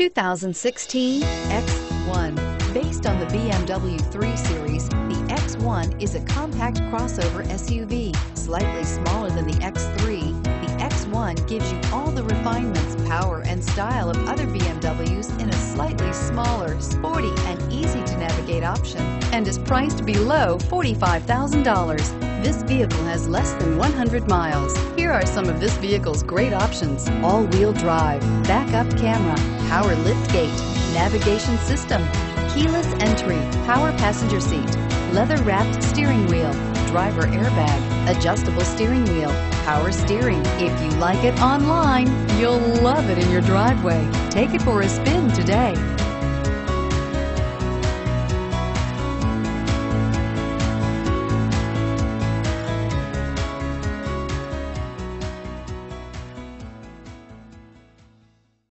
2016 X1. Based on the BMW 3 Series, the X1 is a compact crossover SUV, slightly smaller than the X3. The X1 gives you all the refinements, power, and style of other BMWs in a slightly smaller, sporty, and easy to navigate option, and is priced below $45,000. This vehicle has less than 100 miles. Here are some of this vehicle's great options. All-wheel drive, backup camera, power lift gate, navigation system, keyless entry, power passenger seat, leather-wrapped steering wheel, driver airbag, adjustable steering wheel, power steering. If you like it online, you'll love it in your driveway. Take it for a spin today.